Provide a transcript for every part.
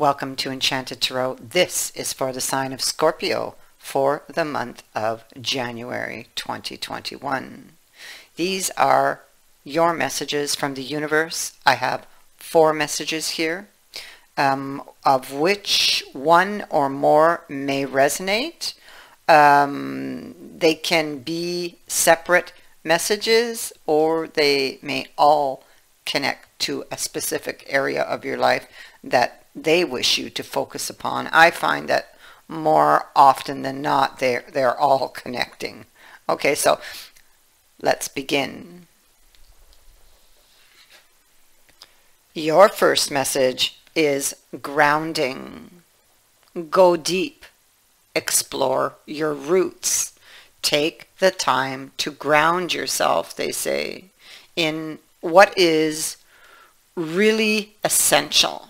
Welcome to Enchanted Tarot. This is for the sign of Scorpio for the month of January 2021. These are your messages from the universe. I have four messages here, um, of which one or more may resonate. Um, they can be separate messages or they may all connect to a specific area of your life that they wish you to focus upon. I find that more often than not, they're, they're all connecting. Okay, so let's begin. Your first message is grounding. Go deep. Explore your roots. Take the time to ground yourself, they say, in what is really essential.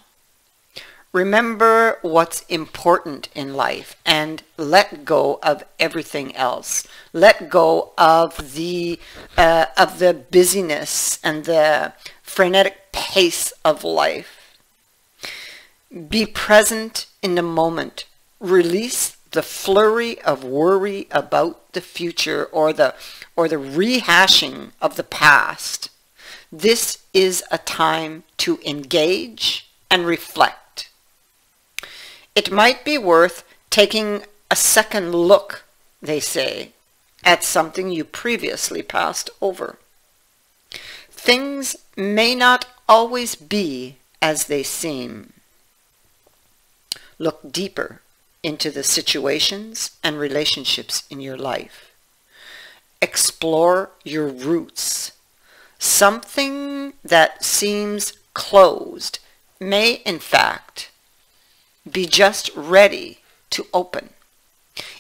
Remember what's important in life and let go of everything else. Let go of the uh, of the busyness and the frenetic pace of life. Be present in the moment. Release the flurry of worry about the future or the or the rehashing of the past. This is a time to engage and reflect it might be worth taking a second look, they say, at something you previously passed over. Things may not always be as they seem. Look deeper into the situations and relationships in your life. Explore your roots. Something that seems closed may in fact be just ready to open.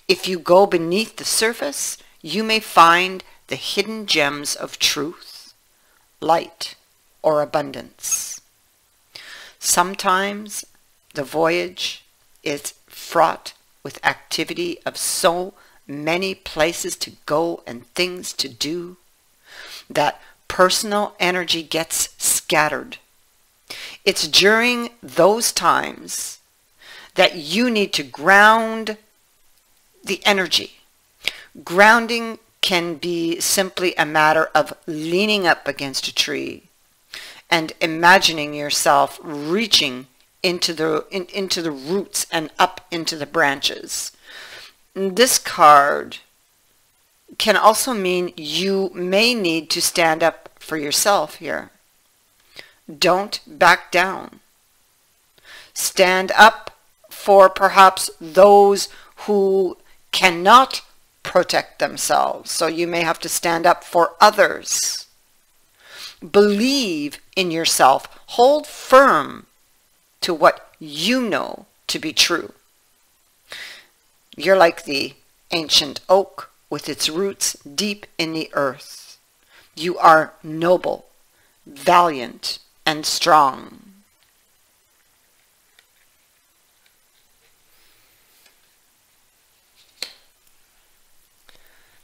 If you go beneath the surface, you may find the hidden gems of truth, light, or abundance. Sometimes the voyage is fraught with activity of so many places to go and things to do that personal energy gets scattered. It's during those times that you need to ground the energy. Grounding can be simply a matter of leaning up against a tree and imagining yourself reaching into the in, into the roots and up into the branches. This card can also mean you may need to stand up for yourself here. Don't back down. Stand up for perhaps those who cannot protect themselves. So you may have to stand up for others. Believe in yourself. Hold firm to what you know to be true. You're like the ancient oak with its roots deep in the earth. You are noble, valiant, and strong.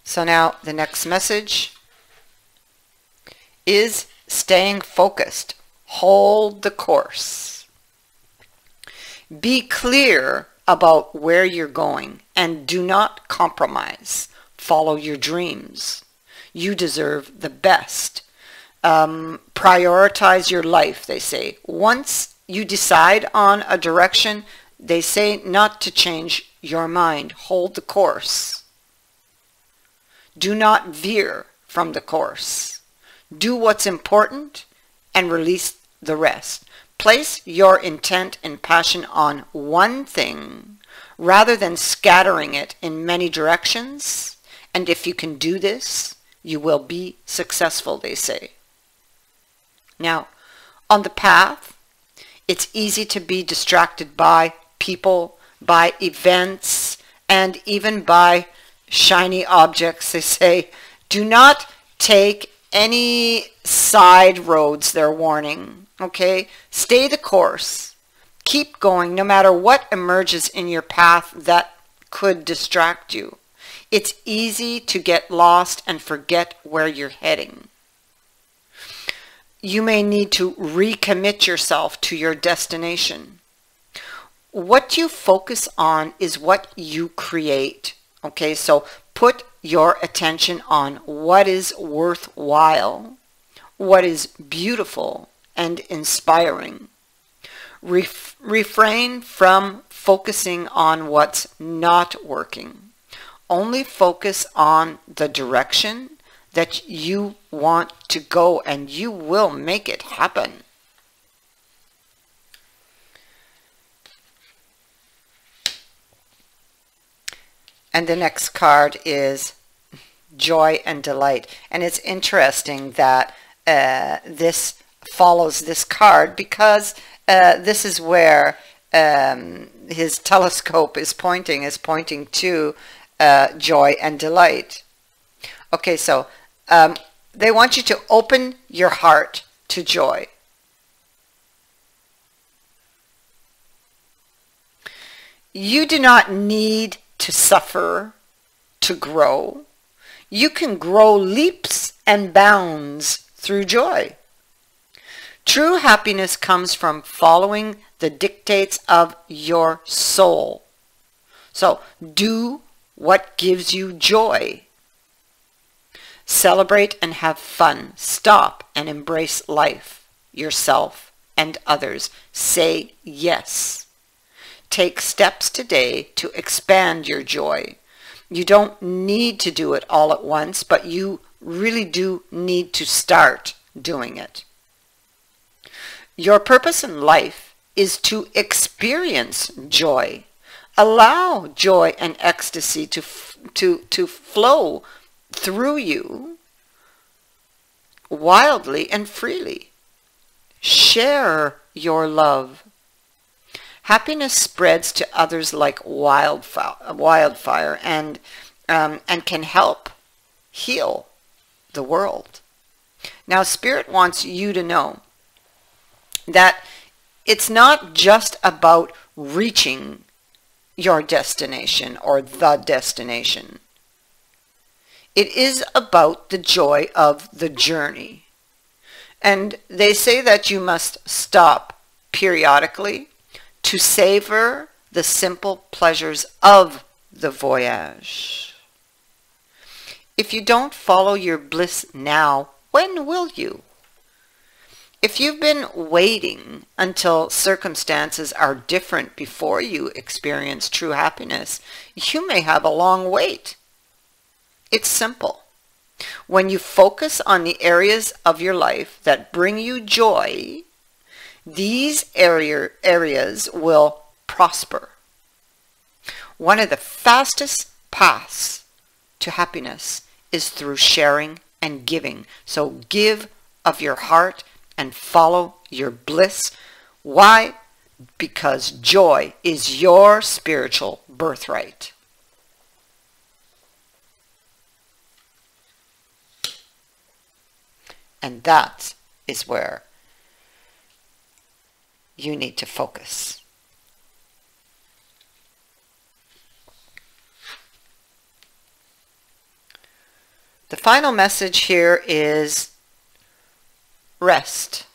So now the next message is staying focused. Hold the course. Be clear about where you're going and do not compromise. Follow your dreams. You deserve the best. Um, prioritize your life, they say. Once you decide on a direction, they say not to change your mind. Hold the course. Do not veer from the course. Do what's important and release the rest. Place your intent and passion on one thing rather than scattering it in many directions. And if you can do this, you will be successful, they say. Now, on the path, it's easy to be distracted by people, by events, and even by shiny objects. They say, do not take any side roads, they're warning. Okay? Stay the course. Keep going no matter what emerges in your path that could distract you. It's easy to get lost and forget where you're heading. You may need to recommit yourself to your destination. what you focus on is what you create. Okay, so put your attention on what is worthwhile, what is beautiful and inspiring. Ref- refrain from focusing on what's not working. Only focus on the direction that you want to go and you will make it happen. And the next card is joy and delight. And it's interesting that uh, this follows this card because uh, this is where um, his telescope is pointing, is pointing to uh, joy and delight. Okay, so um, they want you to open your heart to joy. You do not need to suffer, to grow. You can grow leaps and bounds through joy. True happiness comes from following the dictates of your soul. So do what gives you joy. Celebrate and have fun. Stop and embrace life, yourself, and others. Say yes. Take steps today to expand your joy. You don't need to do it all at once, but you really do need to start doing it. Your purpose in life is to experience joy. Allow joy and ecstasy to, to, to flow through you wildly and freely. Share your love happiness spreads to others like wildfire, wildfire and, um, and can help heal the world. Now, Spirit wants you to know that it's not just about reaching your destination or the destination. It is about the joy of the journey. And they say that you must stop periodically to savor the simple pleasures of the voyage. If you don't follow your bliss now, when will you? If you've been waiting until circumstances are different before you experience true happiness, you may have a long wait. It's simple. When you focus on the areas of your life that bring you joy, these area, areas will prosper. One of the fastest paths to happiness is through sharing and giving. So give of your heart and follow your bliss. Why? Because joy is your spiritual birthright. And that is where you need to focus. The final message here is rest.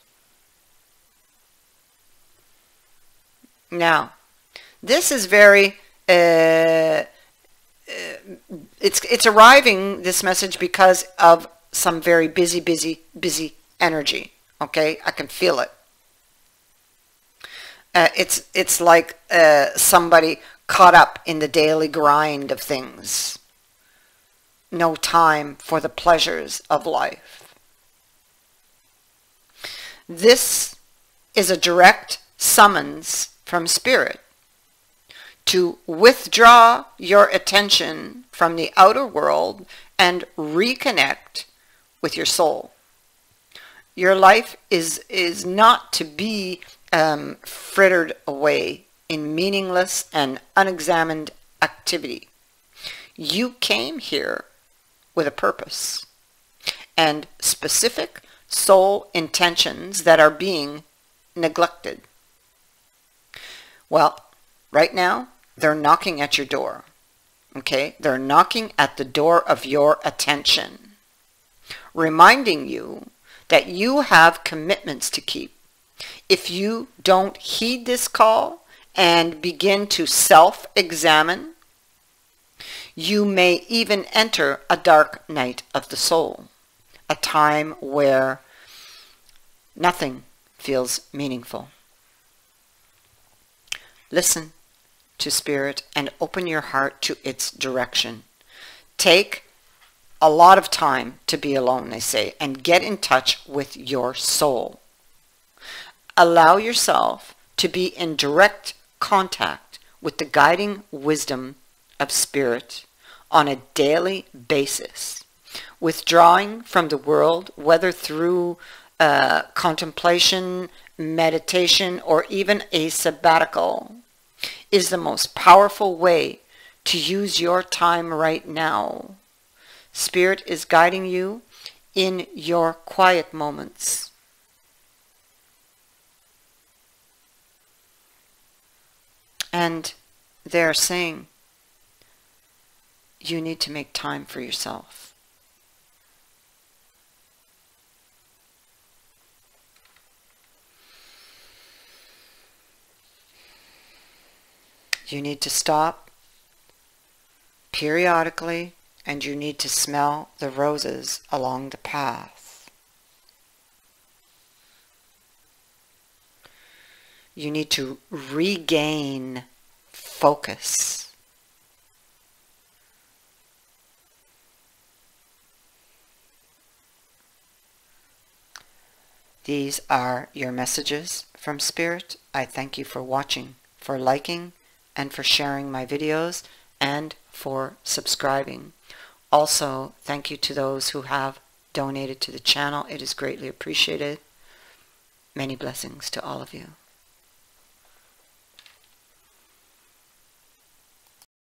Now, this is very, uh, uh, it's, it's arriving, this message, because of some very busy, busy, busy energy. Okay, I can feel it. Uh, it's it's like uh, somebody caught up in the daily grind of things. No time for the pleasures of life. This is a direct summons from Spirit to withdraw your attention from the outer world and reconnect with your soul. Your life is, is not to be um, frittered away in meaningless and unexamined activity. You came here with a purpose and specific soul intentions that are being neglected. Well, right now, they're knocking at your door. Okay? They're knocking at the door of your attention, reminding you that you have commitments to keep if you don't heed this call and begin to self-examine, you may even enter a dark night of the soul, a time where nothing feels meaningful. Listen to Spirit and open your heart to its direction. Take a lot of time to be alone, they say, and get in touch with your soul. Allow yourself to be in direct contact with the guiding wisdom of Spirit on a daily basis. Withdrawing from the world, whether through uh, contemplation, meditation, or even a sabbatical, is the most powerful way to use your time right now. Spirit is guiding you in your quiet moments. And they're saying, you need to make time for yourself. You need to stop periodically and you need to smell the roses along the path. You need to regain focus. These are your messages from Spirit. I thank you for watching, for liking, and for sharing my videos, and for subscribing. Also, thank you to those who have donated to the channel. It is greatly appreciated. Many blessings to all of you.